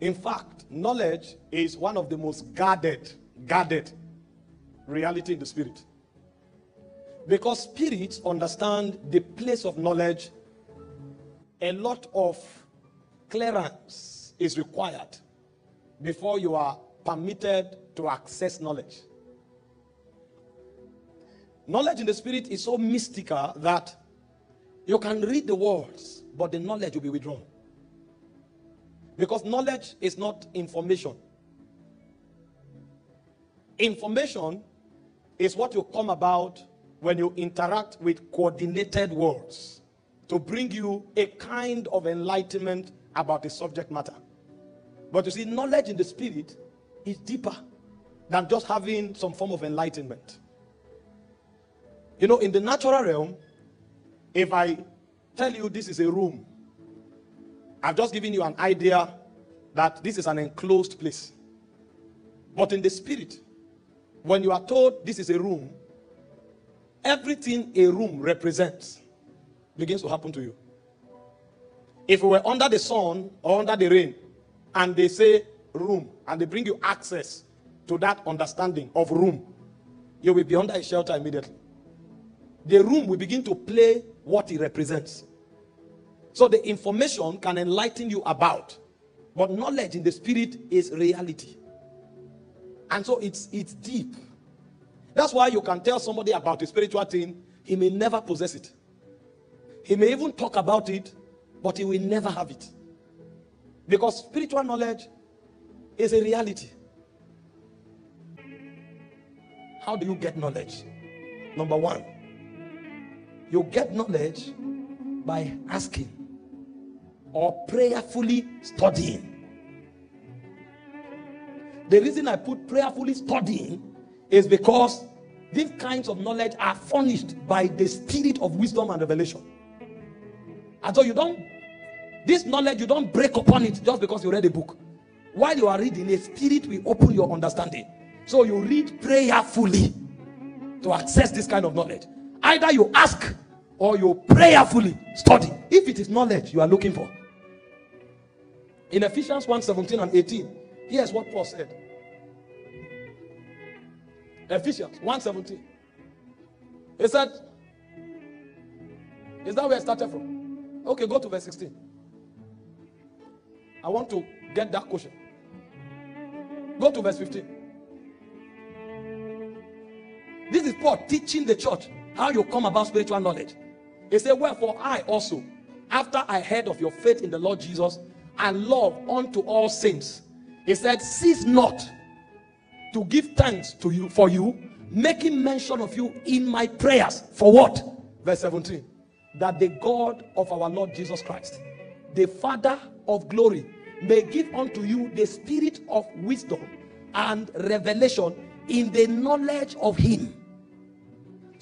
In fact, knowledge is one of the most guarded, guarded reality in the spirit. Because spirits understand the place of knowledge, a lot of clearance is required before you are permitted to access knowledge. Knowledge in the spirit is so mystical that you can read the words, but the knowledge will be withdrawn. Because knowledge is not information. Information is what you come about when you interact with coordinated words to bring you a kind of enlightenment about a subject matter. But you see, knowledge in the spirit is deeper than just having some form of enlightenment. You know, in the natural realm, if I tell you this is a room, I've just given you an idea that this is an enclosed place. But in the spirit, when you are told this is a room, everything a room represents begins to happen to you. If we were under the sun or under the rain, and they say room, and they bring you access to that understanding of room, you will be under a shelter immediately. The room will begin to play what it represents. So the information can enlighten you about, but knowledge in the spirit is reality. And so it's it's deep. That's why you can tell somebody about a spiritual thing, he may never possess it. He may even talk about it, but he will never have it. Because spiritual knowledge is a reality. How do you get knowledge? Number one, you get knowledge by asking or prayerfully studying. The reason I put prayerfully studying is because these kinds of knowledge are furnished by the spirit of wisdom and revelation. And so you don't, this knowledge, you don't break upon it just because you read a book. While you are reading, a spirit will open your understanding. So you read prayerfully to access this kind of knowledge. Either you ask or you prayerfully study. If it is knowledge you are looking for. In Ephesians 1 17 and 18, here's what Paul said. Ephesians 1 17. He said, Is that where I started from? Okay, go to verse 16. I want to get that question. Go to verse 15. This is Paul teaching the church how you come about spiritual knowledge. He said, Wherefore I also, after I heard of your faith in the Lord Jesus and love unto all saints, he said, Cease not to give thanks to you for you, making mention of you in my prayers. For what? Verse 17. That the God of our Lord Jesus Christ, the Father of glory, may give unto you the spirit of wisdom and revelation in the knowledge of him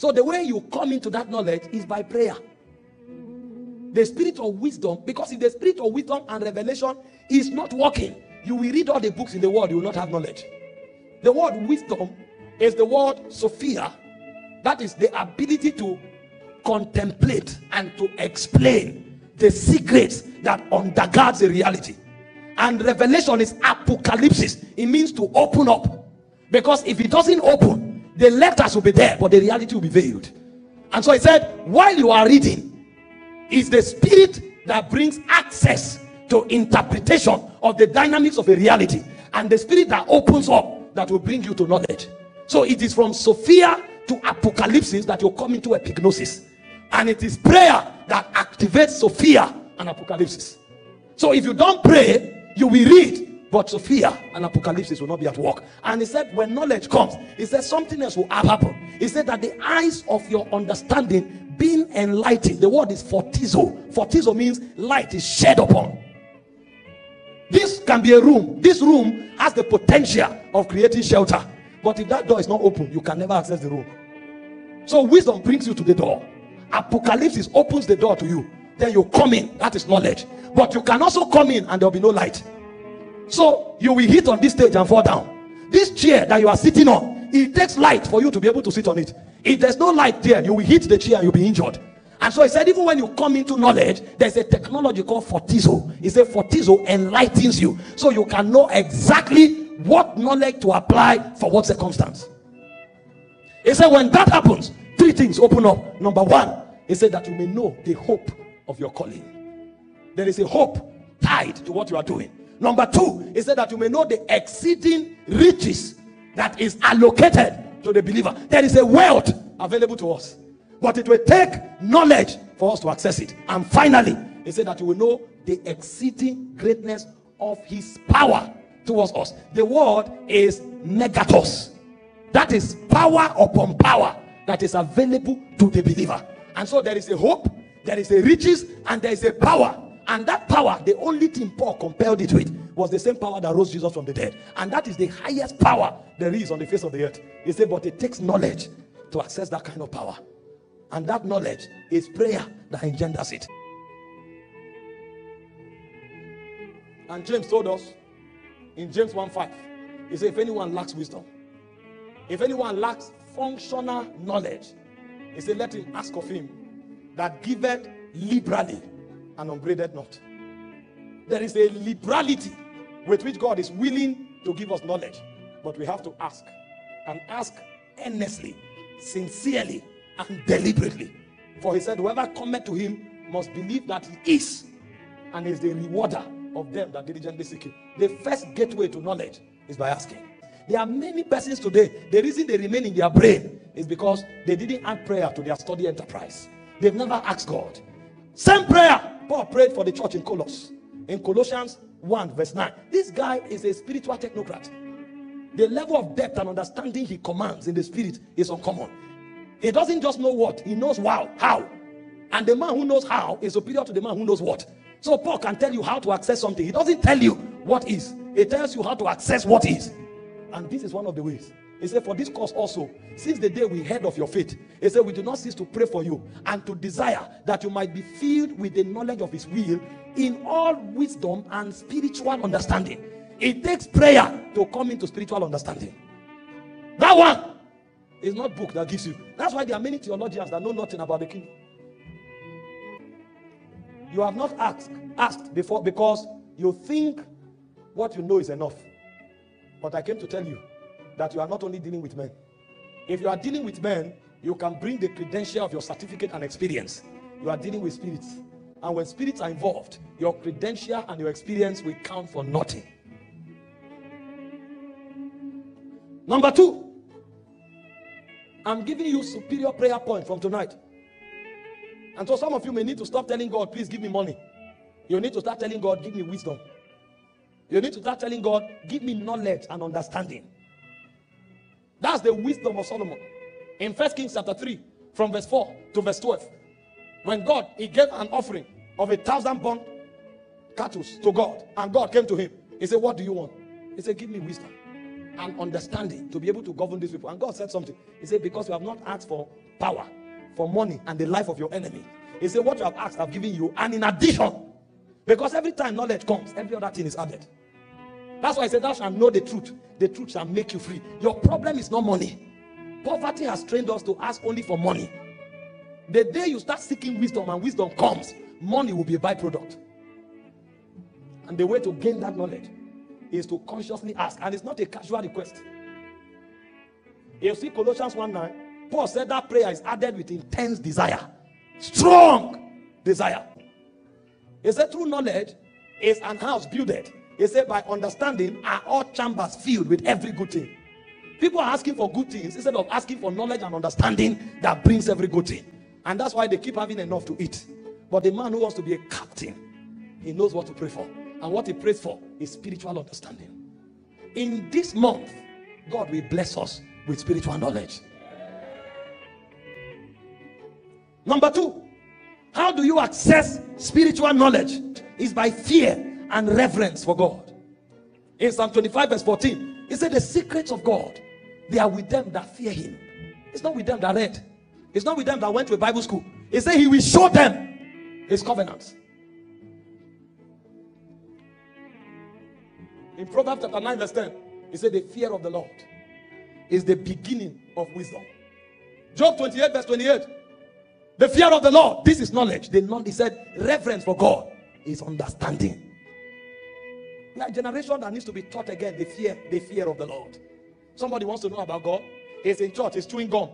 so the way you come into that knowledge is by prayer. The spirit of wisdom, because if the spirit of wisdom and revelation is not working, you will read all the books in the world, you will not have knowledge. The word wisdom is the word Sophia. That is the ability to contemplate and to explain the secrets that undergirds the reality. And revelation is apocalypse. It means to open up. Because if it doesn't open, the letters will be there, but the reality will be veiled. And so he said, while you are reading, is the spirit that brings access to interpretation of the dynamics of a reality, and the spirit that opens up that will bring you to knowledge. So it is from Sophia to apocalypse that you come into epignosis, and it is prayer that activates Sophia and apocalypse. So if you don't pray, you will read but Sophia and Apocalypse will not be at work. And he said, when knowledge comes, he said something else will happen. He said that the eyes of your understanding being enlightened. The word is photizo. Photizo means light is shed upon. This can be a room. This room has the potential of creating shelter. But if that door is not open, you can never access the room. So wisdom brings you to the door. Apocalypse opens the door to you. Then you come in. That is knowledge. But you can also come in and there will be no light. So you will hit on this stage and fall down. This chair that you are sitting on, it takes light for you to be able to sit on it. If there's no light there, you will hit the chair and you'll be injured. And so he said, even when you come into knowledge, there's a technology called photizo. He said, Photizo enlightens you so you can know exactly what knowledge to apply for what circumstance. He said, when that happens, three things open up. Number one, he said that you may know the hope of your calling. There is a hope tied to what you are doing. Number two, he said that you may know the exceeding riches that is allocated to the believer. There is a wealth available to us. But it will take knowledge for us to access it. And finally, he said that you will know the exceeding greatness of his power towards us. The word is megethos. That is power upon power that is available to the believer. And so there is a hope, there is a riches, and there is a power. And that power, the only thing Paul compelled it with, was the same power that rose Jesus from the dead. And that is the highest power there is on the face of the earth. He said, but it takes knowledge to access that kind of power. And that knowledge is prayer that engenders it. And James told us in James 1 5, he said, If anyone lacks wisdom, if anyone lacks functional knowledge, he said, Let him ask of him that giveth liberally and upbraided not. There is a liberality with which God is willing to give us knowledge, but we have to ask and ask earnestly, sincerely, and deliberately. For he said, Whoever cometh to him must believe that he is and is the rewarder of them that diligently seek him. The first gateway to knowledge is by asking. There are many persons today, the reason they remain in their brain is because they didn't add prayer to their study enterprise. They've never asked God. Same prayer Paul prayed for the church in Colossus. In Colossians 1, verse 9. This guy is a spiritual technocrat. The level of depth and understanding he commands in the spirit is uncommon. He doesn't just know what, he knows wow, how. And the man who knows how is superior to the man who knows what. So Paul can tell you how to access something. He doesn't tell you what is, he tells you how to access what is. And this is one of the ways. He said, For this cause also, since the day we heard of your faith, he said, We do not cease to pray for you and to desire that you might be filled with the knowledge of his will in all wisdom and spiritual understanding. It takes prayer to come into spiritual understanding. That one is not book that gives you. That's why there are many theologians that know nothing about the kingdom. You have not asked asked before because you think what you know is enough. But I came to tell you that you are not only dealing with men. If you are dealing with men, you can bring the credential of your certificate and experience. You are dealing with spirits. And when spirits are involved, your credential and your experience will count for nothing. Number two, I'm giving you superior prayer point from tonight. And so some of you may need to stop telling God, please give me money. You need to start telling God, give me wisdom. You need to start telling God, give me knowledge and understanding. That's the wisdom of Solomon. In First Kings chapter 3, from verse 4 to verse 12, when God he gave an offering of a thousand bond cattle to God, and God came to him. He said, What do you want? He said, Give me wisdom and understanding to be able to govern these people. And God said something. He said, Because you have not asked for power, for money, and the life of your enemy. He said, What you have asked, I've given you. And in addition, because every time knowledge comes, every other thing is added. That's why I said, Thou shalt know the truth. The truth shall make you free. Your problem is not money. Poverty has trained us to ask only for money. The day you start seeking wisdom and wisdom comes, money will be a byproduct. And the way to gain that knowledge is to consciously ask. And it's not a casual request. You see Colossians 1 9, Paul said that prayer is added with intense desire, strong desire. He said, true knowledge is an house builded. He said, by understanding are all chambers filled with every good thing. People are asking for good things instead of asking for knowledge and understanding that brings every good thing. And that's why they keep having enough to eat. But the man who wants to be a captain, he knows what to pray for. And what he prays for is spiritual understanding. In this month, God will bless us with spiritual knowledge. Number two, how do you access spiritual knowledge? Is by fear and reverence for God. In Psalm 25, verse 14, he said, The secrets of God, they are with them that fear him. It's not with them that read, it's not with them that went to a Bible school. He said, He will show them his covenants. In Proverbs chapter 9, verse 10, he said, The fear of the Lord is the beginning of wisdom. Job 28, verse 28. The fear of the Lord, this is knowledge. The knowledge, he said, reverence for God is understanding. We are generation that needs to be taught again the fear, the fear of the Lord. Somebody wants to know about God. He's in church, he's chewing gum.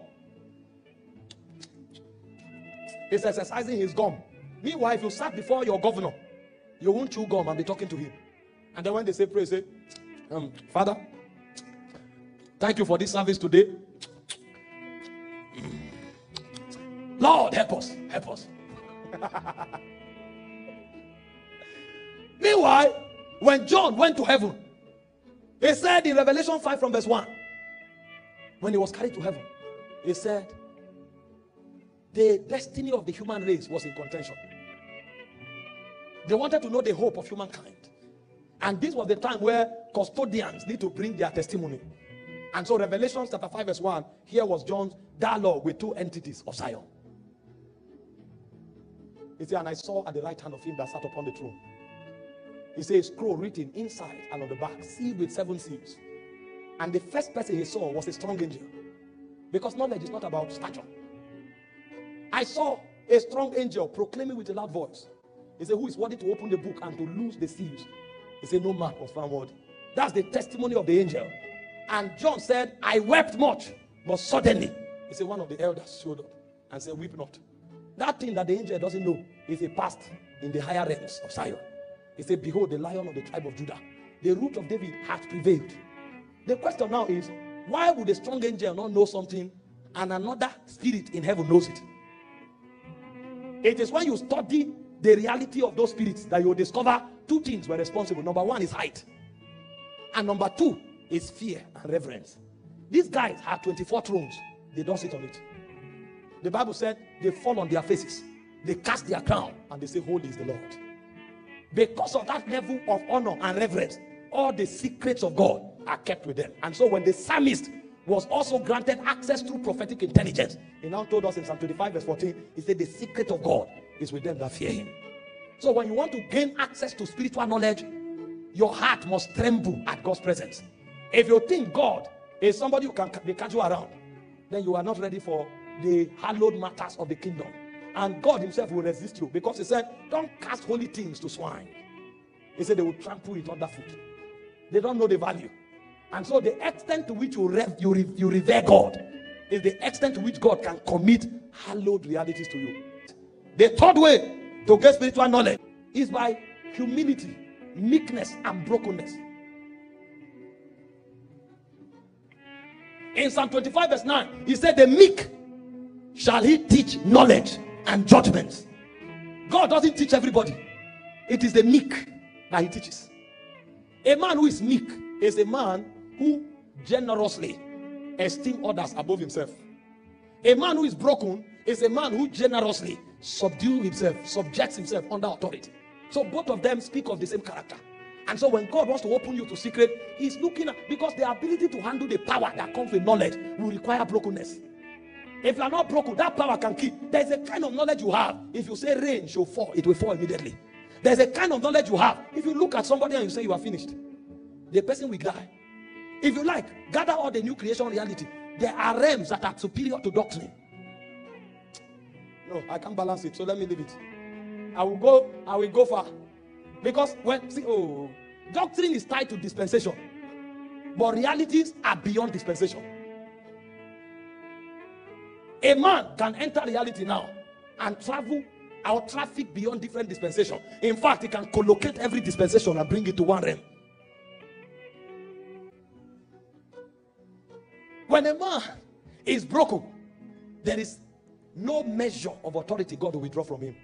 He's exercising his gum. Meanwhile, if you sat before your governor, you won't chew gum and be talking to him. And then when they say pray, say, um, Father, thank you for this service today. Lord, help us. Help us. Meanwhile, when John went to heaven, he said in Revelation 5 from verse 1, when he was carried to heaven, he said, the destiny of the human race was in contention. They wanted to know the hope of humankind. And this was the time where custodians need to bring their testimony. And so, Revelation chapter 5, verse 1, here was John's dialogue with two entities of Zion. He said, And I saw at the right hand of him that sat upon the throne. He says, scroll written inside and on the back, sealed with seven seals. And the first person he saw was a strong angel. Because knowledge is not about stature. I saw a strong angel proclaiming with a loud voice. He said, Who is worthy to open the book and to loose the seals? He said, No man was found worthy. That's the testimony of the angel. And John said, I wept much, but suddenly, he said, One of the elders showed up and said, Weep not. That thing that the angel doesn't know is a past in the higher realms of Zion. He said, Behold, the lion of the tribe of Judah, the root of David hath prevailed. The question now is, why would a strong angel not know something and another spirit in heaven knows it? It is when you study the reality of those spirits that you discover two things were responsible. Number one is height, and number two is fear and reverence. These guys have 24 thrones, they don't sit on it. The Bible said they fall on their faces, they cast their crown, and they say, Holy is the Lord. Because of that level of honor and reverence, all the secrets of God are kept with them. And so when the psalmist was also granted access through prophetic intelligence, he now told us in Psalm 25, verse 14, he said, The secret of God is with them that fear him. So when you want to gain access to spiritual knowledge, your heart must tremble at God's presence. If you think God is somebody who can be casual around, then you are not ready for the hallowed matters of the kingdom. And God Himself will resist you because He said, Don't cast holy things to swine. He said they will trample it underfoot. They don't know the value. And so the extent to which you, rev, you, you revere God is the extent to which God can commit hallowed realities to you. The third way to get spiritual knowledge is by humility, meekness, and brokenness. In Psalm 25, verse 9, he said, The meek shall he teach knowledge and judgment. God doesn't teach everybody, it is the meek that he teaches. A man who is meek is a man who generously esteem others above himself. A man who is broken is a man who generously subdues himself, subjects himself under authority. So both of them speak of the same character. And so when God wants to open you to secret, He's looking at because the ability to handle the power that comes with knowledge will require brokenness. If you are not broken, that power can keep. There's a kind of knowledge you have. If you say rain shall fall, it will fall immediately. There's a kind of knowledge you have. If you look at somebody and you say you are finished, the person will die. If you like, gather all the new creation reality. There are realms that are superior to doctrine. No, I can't balance it, so let me leave it. I will go, I will go far. Because when see, oh, doctrine is tied to dispensation, but realities are beyond dispensation. A man can enter reality now and travel our traffic beyond different dispensation. In fact, he can collocate every dispensation and bring it to one realm. When a man is broken, there is no measure of authority God will withdraw from him.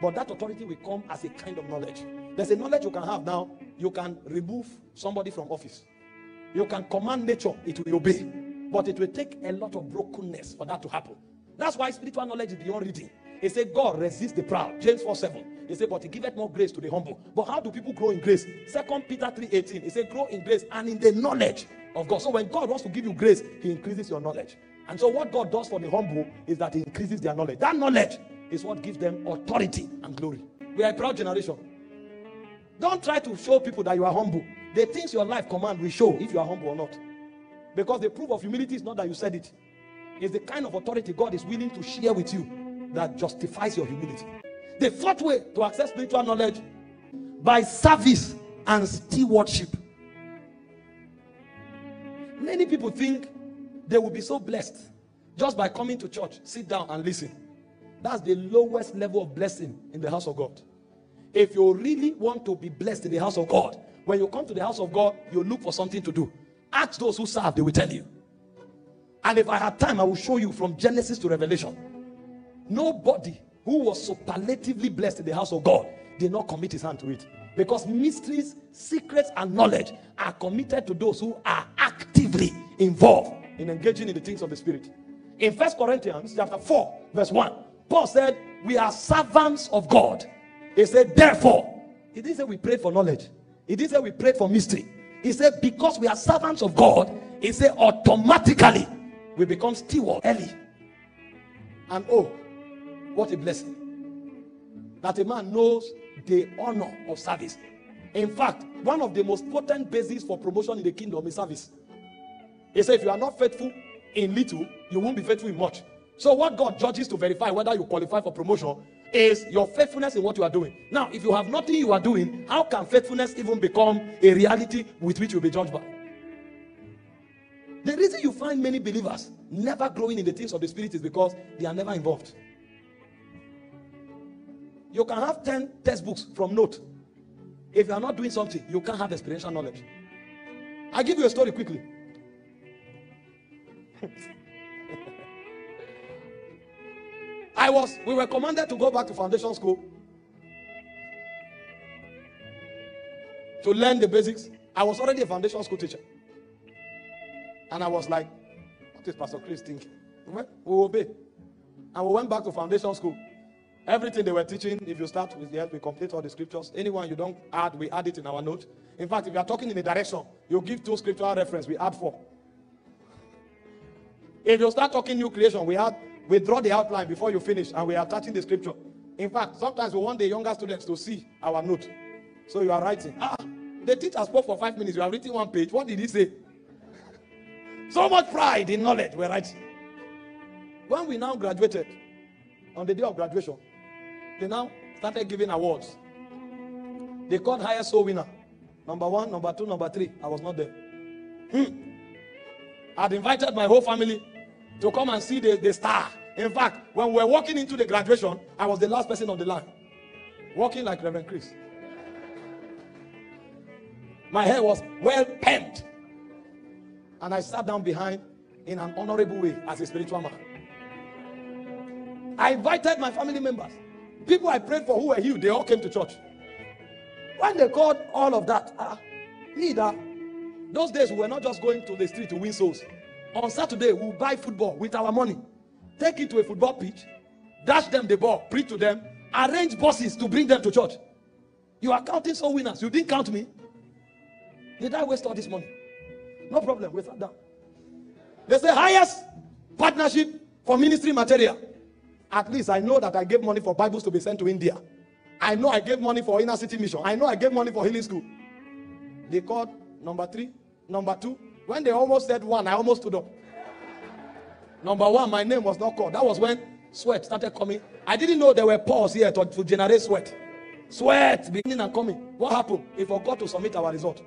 But that authority will come as a kind of knowledge. There's a knowledge you can have now. You can remove somebody from office. You can command nature, it will obey. But it will take a lot of brokenness for that to happen. That's why spiritual knowledge is beyond reading. He said, God resists the proud. James 4 7. He said, But he giveth more grace to the humble. But how do people grow in grace? Second Peter 3 18. He said, Grow in grace and in the knowledge of God. So when God wants to give you grace, he increases your knowledge. And so what God does for the humble is that he increases their knowledge. That knowledge is what gives them authority and glory. We are a proud generation. Don't try to show people that you are humble. The things your life command will show if you are humble or not. Because the proof of humility is not that you said it. It's the kind of authority God is willing to share with you that justifies your humility. The fourth way to access spiritual knowledge by service and stewardship. Many people think they will be so blessed just by coming to church, sit down and listen. That's the lowest level of blessing in the house of God. If you really want to be blessed in the house of God, when you come to the house of God, you look for something to do. Ask those who serve, they will tell you. And if I had time, I will show you from Genesis to Revelation. Nobody who was superlatively blessed in the house of God did not commit his hand to it. Because mysteries, secrets, and knowledge are committed to those who are actively involved in engaging in the things of the Spirit. In First Corinthians chapter 4, verse 1, Paul said, We are servants of God. He said, Therefore, he didn't say we prayed for knowledge, he didn't say we prayed for mystery. He said, Because we are servants of God, he said, automatically we become steward early. And oh, what a blessing. That a man knows the honor of service. In fact, one of the most potent bases for promotion in the kingdom is service. He said, if you are not faithful in little, you won't be faithful in much. So, what God judges to verify whether you qualify for promotion is your faithfulness in what you are doing. Now, if you have nothing you are doing, how can faithfulness even become a reality with which you'll be judged by? The reason you find many believers never growing in the things of the spirit is because they are never involved. You can have 10 textbooks from note. If you are not doing something, you can't have experiential knowledge. I'll give you a story quickly. I was, we were commanded to go back to foundation school to learn the basics. I was already a foundation school teacher. And I was like, what is Pastor Chris thinking? We will obey. And we went back to foundation school. Everything they were teaching, if you start with the help, we complete all the scriptures. Anyone you don't add, we add it in our note. In fact, if you are talking in a direction, you give two scriptural reference, we add four. If you start talking new creation, we add, we draw the outline before you finish, and we are touching the scripture. In fact, sometimes we want the younger students to see our note. So you are writing. Ah, the teacher spoke for five minutes. You have written one page. What did he say? So much pride in knowledge, we're writing. When we now graduated, on the day of graduation, they now started giving awards. They called highest soul winner. Number one, number two, number three. I was not there. Hmm. I'd invited my whole family to come and see the, the star. In fact, when we were walking into the graduation, I was the last person on the line. Walking like Reverend Chris. My hair was well pent. And I sat down behind in an honorable way as a spiritual man. I invited my family members. People I prayed for who were healed, they all came to church. When they called all of that, ah, leader, those days we were not just going to the street to win souls. On Saturday, we'll buy football with our money, take it to a football pitch, dash them the ball, preach to them, arrange buses to bring them to church. You are counting soul winners. You didn't count me. Did I waste all this money? No problem. We sat down. They say highest partnership for ministry material. At least I know that I gave money for Bibles to be sent to India. I know I gave money for inner city mission. I know I gave money for healing school. They called number three, number two. When they almost said one, I almost stood up. Number one, my name was not called. That was when sweat started coming. I didn't know there were pores here to, to generate sweat. Sweat beginning and coming. What happened? He forgot to submit our result.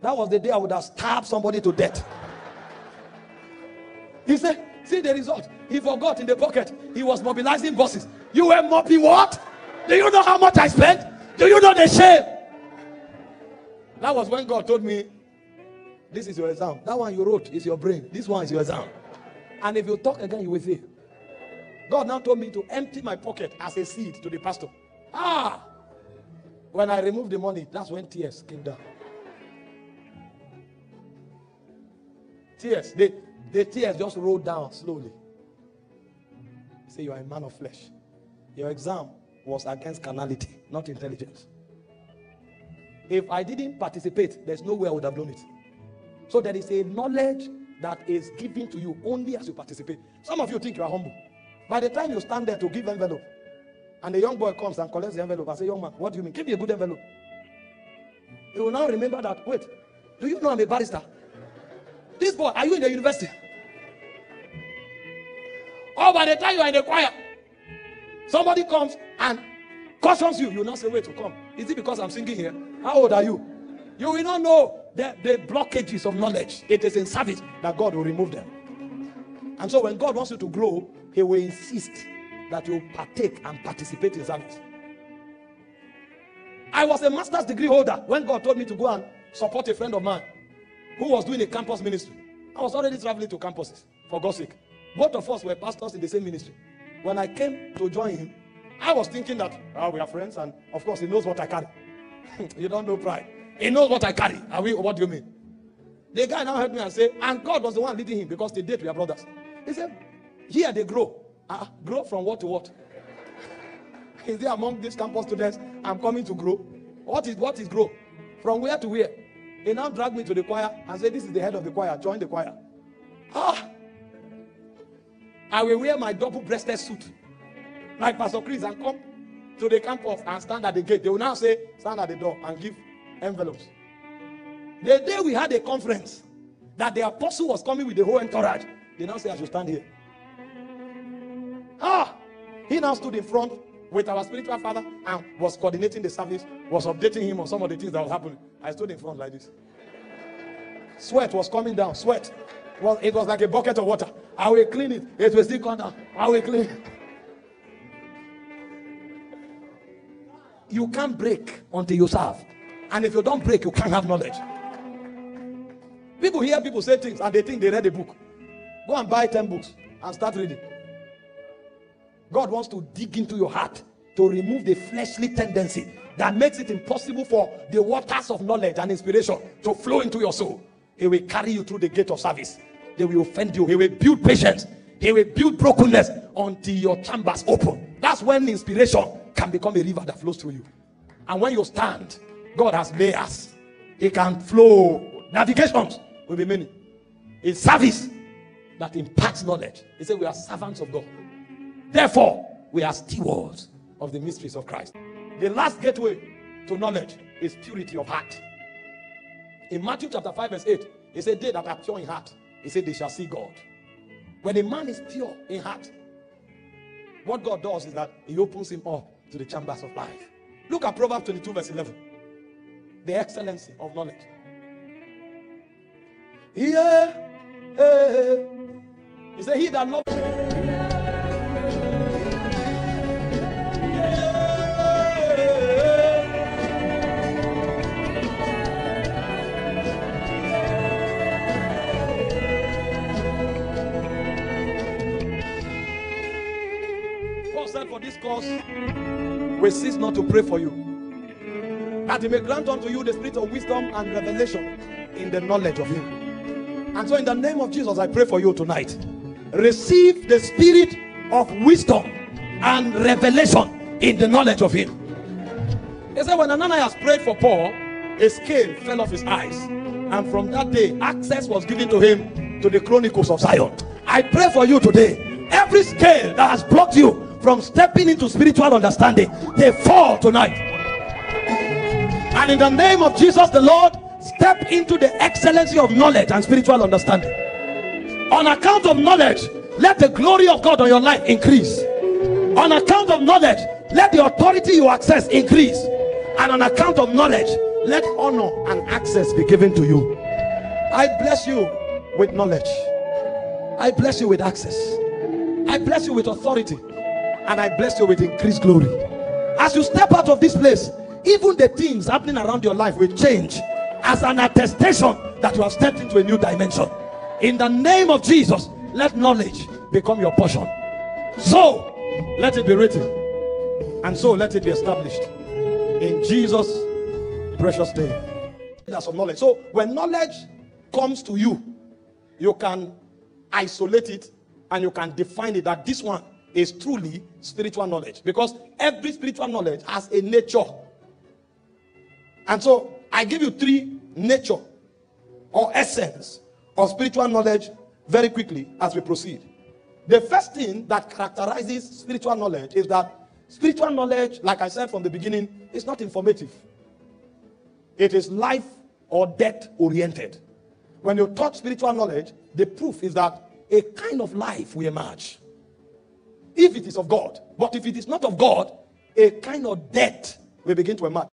That was the day I would have stabbed somebody to death. He said, See the result. He forgot in the pocket. He was mobilizing buses. You were mopping what? Do you know how much I spent? Do you know the shame? That was when God told me, This is your exam. That one you wrote is your brain. This one is your exam. And if you talk again, you will fail. God now told me to empty my pocket as a seed to the pastor. Ah! When I removed the money, that's when tears came down. Tears. The, the tears just rolled down slowly. Say, You are a man of flesh. Your exam was against carnality, not intelligence. If I didn't participate, there's no way I would have done it. So there is a knowledge that is given to you only as you participate. Some of you think you are humble. By the time you stand there to give envelope, and the young boy comes and collects the envelope, I say, Young man, what do you mean? Give me a good envelope. You will now remember that. Wait, do you know I'm a barrister? This boy, are you in the university? Oh, by the time you are in the choir, somebody comes and cautions you. You not say, wait to come. Is it because I'm singing here? How old are you? You will not know the, the blockages of knowledge. It is in service that God will remove them. And so when God wants you to grow, He will insist that you partake and participate in service. I was a master's degree holder when God told me to go and support a friend of mine who was doing a campus ministry. I was already traveling to campuses for God's sake. Both of us were pastors in the same ministry. When I came to join him, I was thinking that oh, we are friends, and of course, he knows what I carry. you don't know pride. He knows what I carry. Are we? What do you mean? The guy now heard me and say, and God was the one leading him because they date we are brothers. He said, Here they grow. Uh, grow from what to what? is there among these campus students? I'm coming to grow. What is what is grow? From where to where? He now dragged me to the choir and said, This is the head of the choir. Join the choir. Ah! I will wear my double breasted suit like Pastor Chris and come to the campus and stand at the gate. They will now say, Stand at the door and give envelopes. The day we had a conference that the apostle was coming with the whole entourage, they now say, I should stand here. Ah! He now stood in front with our spiritual father and was coordinating the service, was updating him on some of the things that was happening. I stood in front like this. Sweat was coming down. Sweat. Well, it was like a bucket of water. I will clean it. It will still come down. I will clean it. You can't break until you serve. And if you don't break, you can't have knowledge. People hear people say things and they think they read a book. Go and buy 10 books and start reading. God wants to dig into your heart to remove the fleshly tendency that makes it impossible for the waters of knowledge and inspiration to flow into your soul. He will carry you through the gate of service. They will offend you. He will build patience. He will build brokenness until your chambers open. That's when inspiration can become a river that flows through you. And when you stand, God has layers. It can flow. Navigations will be many. It's service that imparts knowledge. He said, We are servants of God. Therefore, we are stewards of the mysteries of Christ. The last gateway to knowledge is purity of heart. In Matthew chapter 5, verse 8, he said, They that are pure in heart, he said, they shall see God. When a man is pure in heart, what God does is that he opens him up to the chambers of life. Look at Proverbs 22, verse 11. The excellency of knowledge. Yeah. Eh, hey. Eh, eh. He said, He that loves. This cause, we cease not to pray for you. That he may grant unto you the spirit of wisdom and revelation in the knowledge of him. And so, in the name of Jesus, I pray for you tonight. Receive the spirit of wisdom and revelation in the knowledge of him. He said, when Ananias prayed for Paul, a scale fell off his eyes. And from that day, access was given to him to the chronicles of Zion. I pray for you today. Every scale that has blocked you from stepping into spiritual understanding, they fall tonight. And in the name of Jesus the Lord, step into the excellency of knowledge and spiritual understanding. On account of knowledge, let the glory of God on your life increase. On account of knowledge, let the authority you access increase. And on account of knowledge, let honor and access be given to you. I bless you with knowledge. I bless you with access. I bless you with authority and I bless you with increased glory. As you step out of this place, even the things happening around your life will change as an attestation that you have stepped into a new dimension. In the name of Jesus, let knowledge become your portion. So, let it be written, and so let it be established in Jesus' precious name. That's some knowledge. So, when knowledge comes to you, you can isolate it and you can define it that this one is truly spiritual knowledge because every spiritual knowledge has a nature. And so I give you three nature or essence of spiritual knowledge very quickly as we proceed. The first thing that characterizes spiritual knowledge is that spiritual knowledge, like I said from the beginning, is not informative. It is life or death oriented. When you talk spiritual knowledge, the proof is that a kind of life will emerge. If it is of God. But if it is not of God, a kind of debt will begin to emerge.